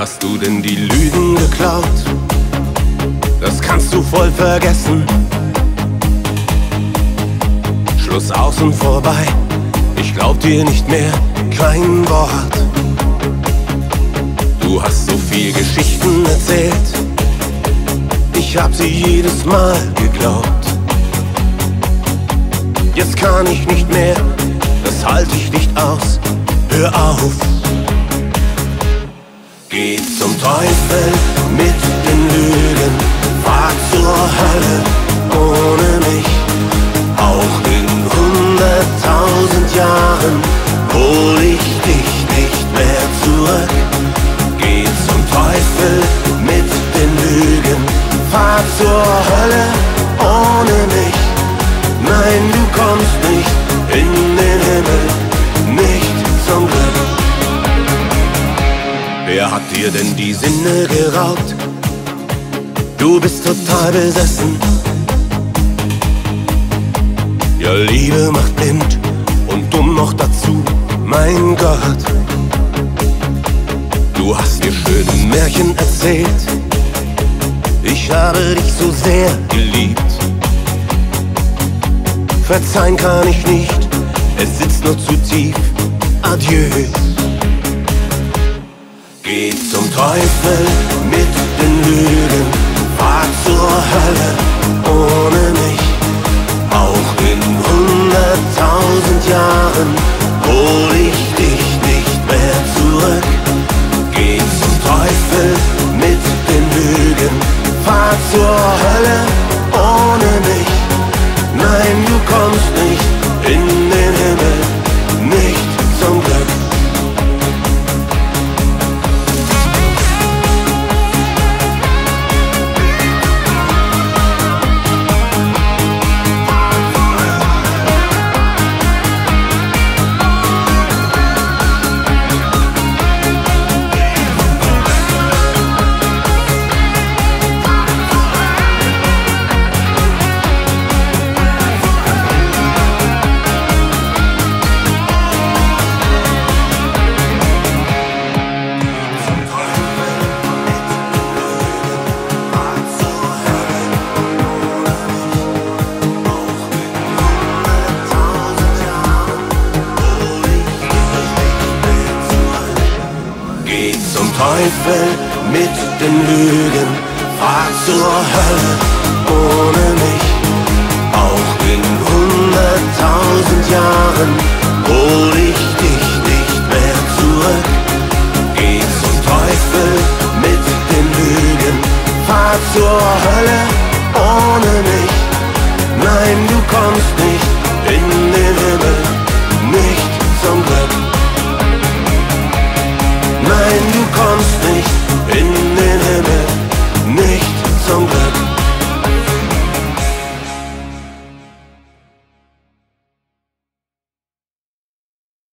hast du denn die Lügen geklaut? Das kannst du voll vergessen. Schluss aus und vorbei. Ich glaub dir nicht mehr kein Wort. Du hast so viel Geschichten erzählt. Ich hab sie jedes Mal geglaubt. Jetzt kann ich nicht mehr, das halte ich nicht aus. Hör auf. Geh zum Teufel mit den Lügen, fahr zur Hölle ohne mich. Auch in hunderttausend Jahren hol ich dich nicht mehr zurück. Geh zum Teufel mit den Lügen, fahr zur Hölle ohne mich. Nein, du kommst nicht Wer hat dir denn die Sinne geraubt? Du bist total besessen. Ja, Liebe macht blind und dumm noch dazu, mein Gott. Du hast mir schöne Märchen erzählt. Ich habe dich so sehr geliebt. Verzeihen kann ich nicht, es sitzt nur zu tief. Adieu. Geh zum Teufel mit den Lügen, fahr zur Hölle ohne mich. Auch in hunderttausend Jahren hol ich dich nicht mehr zurück. Geh zum Teufel mit den Lügen, fahr zur Hölle ohne mich. Nein, du kommst nicht in Teufel mit den Lügen, fahr zur Hölle ohne mich. Auch in hunderttausend Jahren hol ich dich nicht mehr zurück. Geh zum Teufel mit den Lügen, fahr zur Hölle ohne mich. Nein, du kommst nicht in den Himmel.